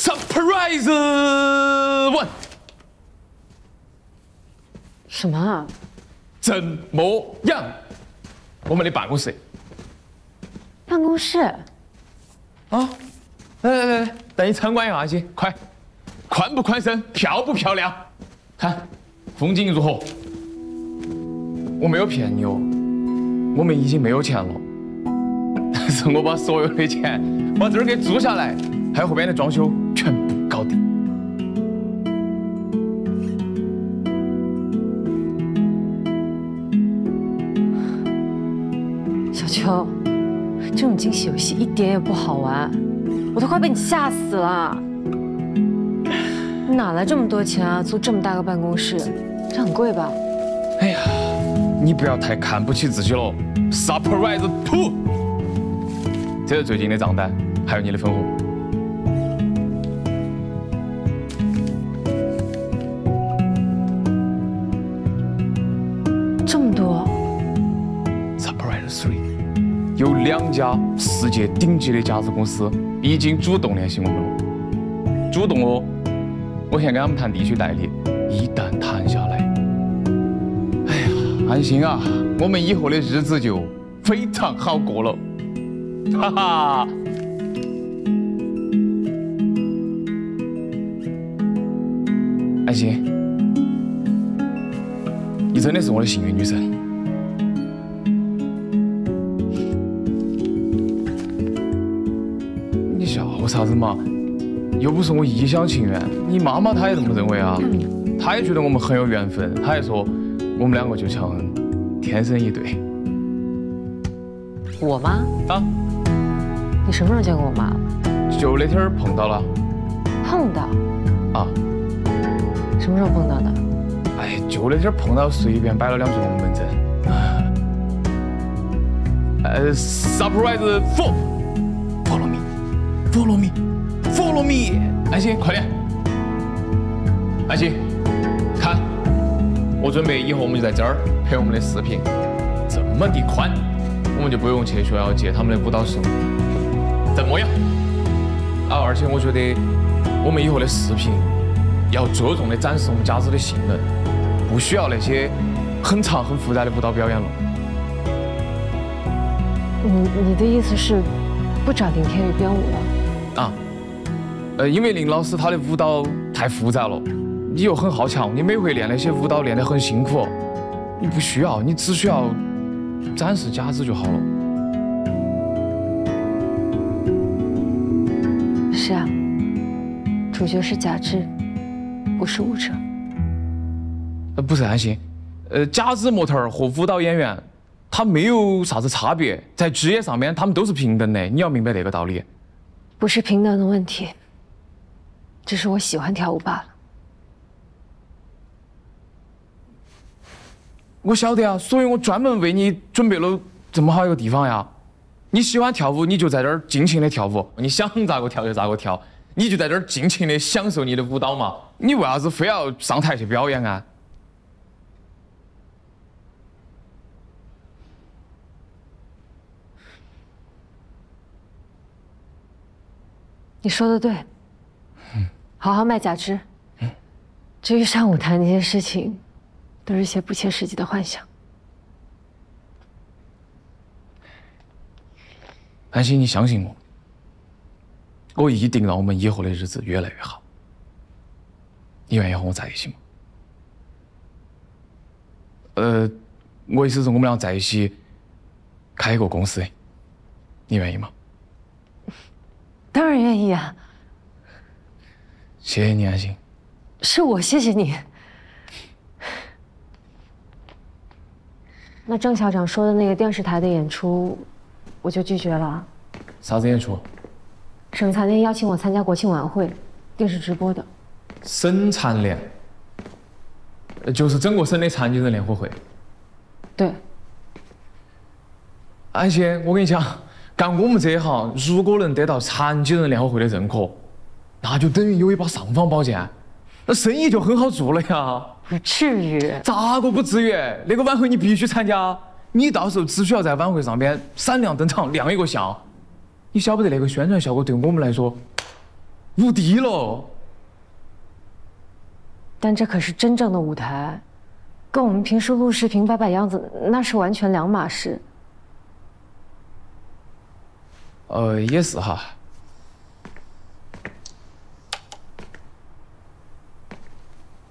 Surprise one，什么啊？怎么样？我们的办公室办公室？啊，来来来来，带你参观一下先，快，宽不宽身，漂不漂亮？看，风景如何？我没有骗你哦，我们已经没有钱了，但 是我把所有的钱把这儿给租下来，还有后边的装修秋，这种惊喜游戏一点也不好玩，我都快被你吓死了。哪来这么多钱啊？租这么大个办公室，这很贵吧？哎呀，你不要太看不起自己了。Surprise two，这是最近的账单，还有你的分红。有两家世界顶级的家资公司已经主动联系我们了，主动哦。我先跟他们谈地区代理，一旦谈下来，哎呀，安心啊，我们以后的日子就非常好过了，哈哈。安心，你真的是我的幸运女神。啥子嘛？又不是我一厢情愿，你妈妈她也这么认为啊，她也觉得我们很有缘分，她还说我们两个就像天生一对我妈？啊。你什么时候见过我妈？就那天碰到了碰到？啊，什么时候碰到的？哎，就那天碰到，随便摆了两句龙门阵。呃，surprise four，follow me，follow me，follow me，安心，快点，安心，看，我准备以后我们就在这儿拍我们的视频，这么的宽，我们就不用去学校借他们的舞蹈室了，怎么样？啊，而且我觉得我们以后的视频要着重的展示我们家子的性能，不需要那些很长很复杂的舞蹈表演了。你你的意思是不找林天宇编舞了？啊，呃，因为林老师他的舞蹈太复杂了，你又很好强，你每回练那些舞蹈练得很辛苦，你不需要，你只需要展示假肢就好了。是啊，主角是假肢，不是舞者。呃，不是安心，呃，假肢模特儿和舞蹈演员，他没有啥子差别，在职业上面他们都是平等的，你要明白这个道理。不是平等的问题，只是我喜欢跳舞罢了。我晓得啊，所以我专门为你准备了这么好一个地方呀。你喜欢跳舞，你就在这儿尽情的跳舞，你想咋个跳就咋个跳，你就在这儿尽情的享受你的舞蹈嘛。你为啥子非要上台去表演啊？你说的对，好好卖假肢。至于上舞台那些事情，都是些不切实际的幻想。安心，你相信我，我一定让我们以后的日子越来越好。你愿意和我在一起吗？呃，我意思是我们俩在一起开一个公司，你愿意吗？当然愿意啊，谢谢你，安心。是我谢谢你。那郑校长说的那个电视台的演出，我就拒绝了。啥子演出？省残联邀请我参加国庆晚会，电视直播的。省残联，呃就是整个省的残疾人联合会。对，安心，我跟你讲，干我们这一行，如果能得到残疾人联合会的认可，那就等于有一把尚方宝剑，那生意就很好做了呀。不至于。咋个不至于？那个晚会你必须参加，你到时候只需要在晚会上边闪亮登场，亮一个相。你晓不得那个宣传效果对我们来说无敌了。但这可是真正的舞台，跟我们平时录视频摆摆样子那是完全两码事。呃，也是哈。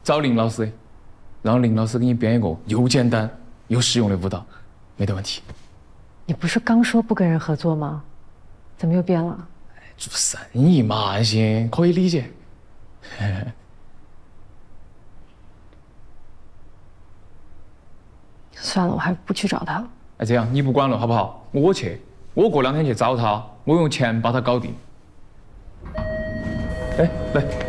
找林老师，让林老师给你编一个又简单又实用的舞蹈，没得问题。你不是刚说不跟人合作吗？怎么又变了？做生意嘛，安心可以理解。算了，我还不去找他了。哎，这样你不管了好不好？我去，我过两天去找他，我用钱把他搞定。哎，来。